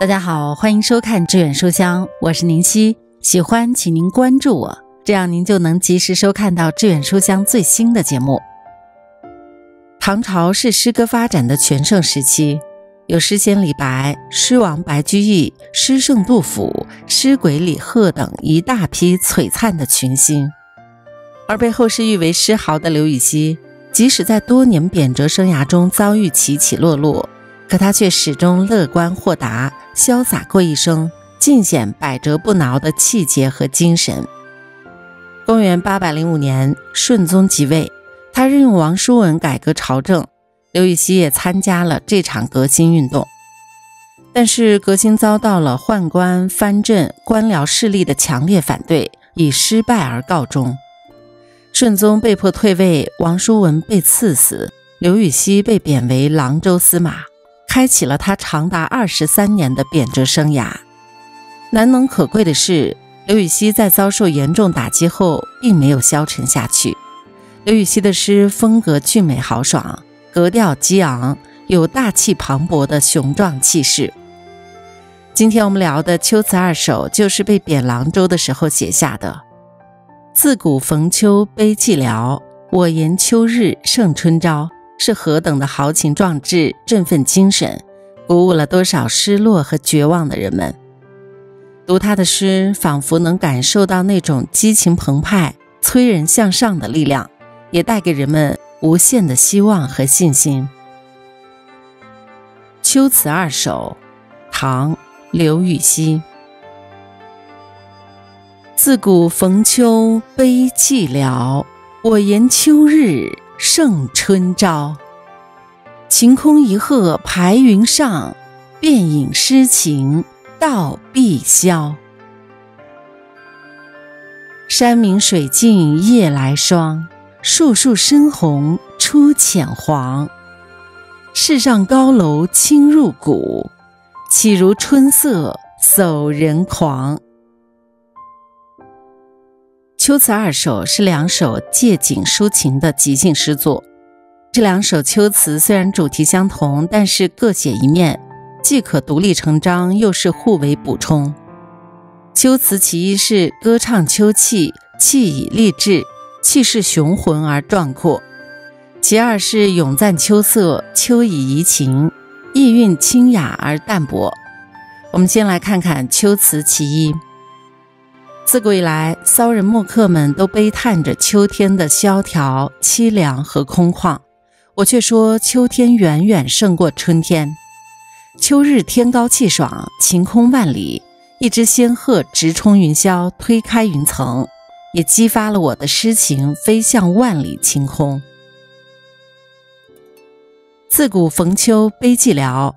大家好，欢迎收看《致远书香》，我是宁熙。喜欢请您关注我，这样您就能及时收看到《致远书香》最新的节目。唐朝是诗歌发展的全盛时期，有诗仙李白、诗王白居易、诗圣杜甫、诗鬼李贺等一大批璀璨的群星。而被后世誉为诗豪的刘禹锡，即使在多年贬谪生涯中遭遇起起落落。可他却始终乐观豁达、潇洒过一生，尽显百折不挠的气节和精神。公元八百零五年，顺宗即位，他任用王叔文改革朝政，刘禹锡也参加了这场革新运动。但是革新遭到了宦官、藩镇、官僚势力的强烈反对，以失败而告终。顺宗被迫退位，王叔文被赐死，刘禹锡被贬为郎州司马。开启了他长达二十三年的贬谪生涯。难能可贵的是，刘禹锡在遭受严重打击后，并没有消沉下去。刘禹锡的诗风格俊美豪爽，格调激昂，有大气磅礴的雄壮气势。今天我们聊的《秋词二首》，就是被贬郎州的时候写下的。自古逢秋悲寂寥，我言秋日胜春朝。是何等的豪情壮志、振奋精神，鼓舞了多少失落和绝望的人们。读他的诗，仿佛能感受到那种激情澎湃、催人向上的力量，也带给人们无限的希望和信心。《秋词二首》，唐·刘禹锡。自古逢秋悲寂寥，我言秋日。胜春朝，晴空一鹤排云上，便引诗情到碧霄。山明水净夜来霜，树树深红出浅黄。世上高楼倾入骨，岂如春色走人狂？《秋词二首》是两首借景抒情的即兴诗作。这两首秋词虽然主题相同，但是各写一面，既可独立成章，又是互为补充。秋词其一是歌唱秋气，气以励志，气势雄浑而壮阔；其二是咏赞秋色，秋以怡情，意韵清雅而淡泊。我们先来看看秋词其一。自古以来，骚人墨客们都悲叹着秋天的萧条、凄凉和空旷。我却说，秋天远远胜过春天。秋日天高气爽，晴空万里，一只仙鹤直冲云霄，推开云层，也激发了我的诗情，飞向万里晴空。自古逢秋悲寂寥，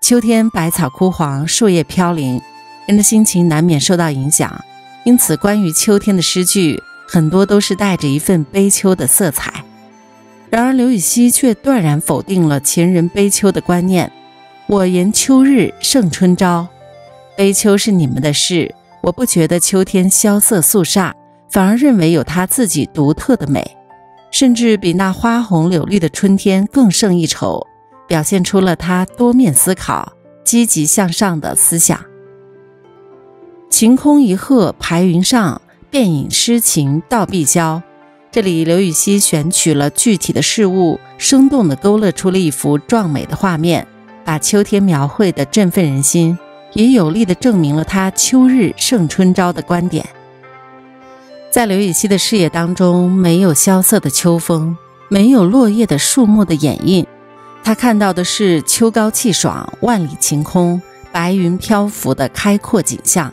秋天百草枯黄，树叶飘零，人的心情难免受到影响。因此，关于秋天的诗句很多都是带着一份悲秋的色彩。然而，刘禹锡却断然否定了前人悲秋的观念。我言秋日胜春朝，悲秋是你们的事，我不觉得秋天萧瑟肃杀，反而认为有它自己独特的美，甚至比那花红柳绿的春天更胜一筹，表现出了他多面思考、积极向上的思想。晴空一鹤排云上，便引诗情到碧霄。这里刘禹锡选取了具体的事物，生动地勾勒出了一幅壮美的画面，把秋天描绘得振奋人心，也有力地证明了他“秋日胜春朝”的观点。在刘禹锡的视野当中，没有萧瑟的秋风，没有落叶的树木的掩映，他看到的是秋高气爽、万里晴空、白云漂浮的开阔景象。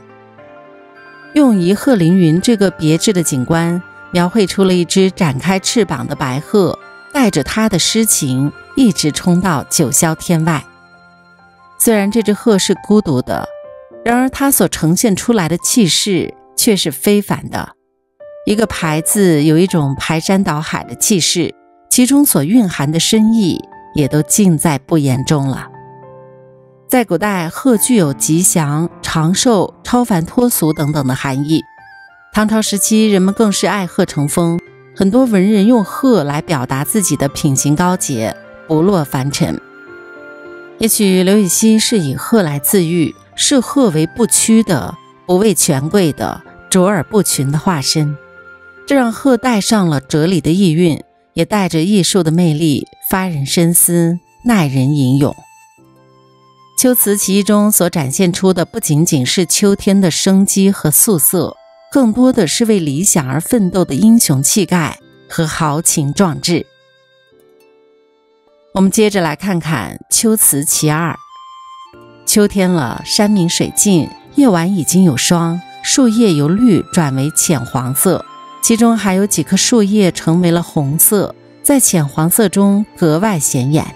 用一鹤凌云这个别致的景观，描绘出了一只展开翅膀的白鹤，带着它的诗情，一直冲到九霄天外。虽然这只鹤是孤独的，然而它所呈现出来的气势却是非凡的。一个“排”字有一种排山倒海的气势，其中所蕴含的深意也都尽在不言中了。在古代，鹤具有吉祥、长寿、超凡脱俗等等的含义。唐朝时期，人们更是爱鹤成风，很多文人用鹤来表达自己的品行高洁，不落凡尘。也许刘禹锡是以鹤来自喻，是鹤为不屈的、不畏权贵的、卓尔不群的化身。这让鹤带上了哲理的意蕴，也带着艺术的魅力，发人深思，耐人吟咏。秋词其中所展现出的，不仅仅是秋天的生机和素色，更多的是为理想而奋斗的英雄气概和豪情壮志。我们接着来看看秋词其二。秋天了，山明水净，夜晚已经有霜，树叶由绿转为浅黄色。其中还有几棵树叶成为了红色，在浅黄色中格外显眼。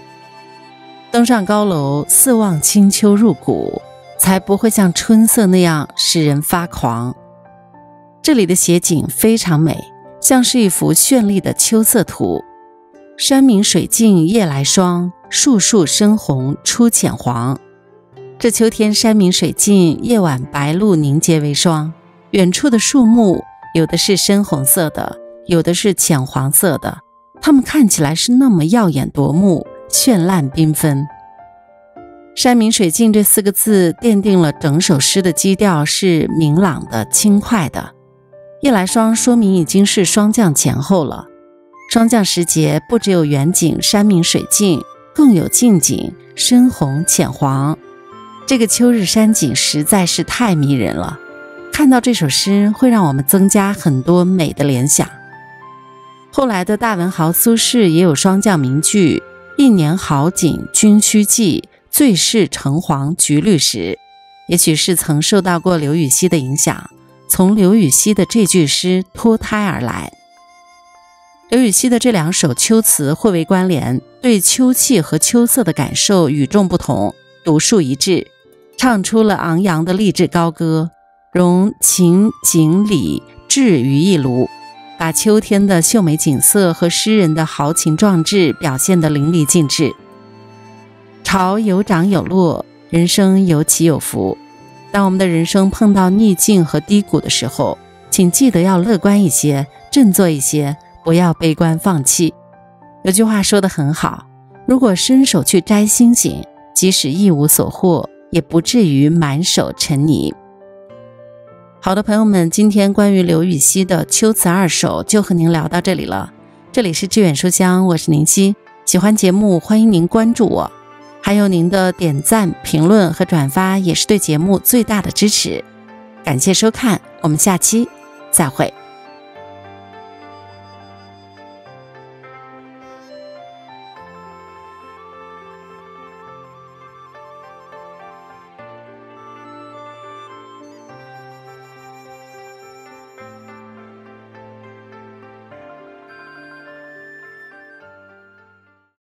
登上高楼，四望清秋入骨，才不会像春色那样使人发狂。这里的写景非常美，像是一幅绚丽的秋色图。山明水净夜来霜，树树深红出浅黄。这秋天山明水净，夜晚白露凝结为霜，远处的树木。有的是深红色的，有的是浅黄色的，它们看起来是那么耀眼夺目、绚烂缤纷。山明水净这四个字奠定了整首诗的基调是明朗的、轻快的。夜来霜说明已经是霜降前后了。霜降时节，不只有远景山明水净，更有近景深红浅黄。这个秋日山景实在是太迷人了。看到这首诗，会让我们增加很多美的联想。后来的大文豪苏轼也有霜降名句：“一年好景君须记，最是橙黄橘绿时。”也许是曾受到过刘禹锡的影响，从刘禹锡的这句诗脱胎而来。刘禹锡的这两首秋词互为关联，对秋气和秋色的感受与众不同，独树一帜，唱出了昂扬的励志高歌。融情景理志于一炉，把秋天的秀美景色和诗人的豪情壮志表现得淋漓尽致。潮有涨有落，人生有起有伏。当我们的人生碰到逆境和低谷的时候，请记得要乐观一些，振作一些，不要悲观放弃。有句话说得很好：如果伸手去摘星星，即使一无所获，也不至于满手尘泥。好的，朋友们，今天关于刘禹锡的《秋词二首》就和您聊到这里了。这里是致远书香，我是宁熙。喜欢节目，欢迎您关注我，还有您的点赞、评论和转发，也是对节目最大的支持。感谢收看，我们下期再会。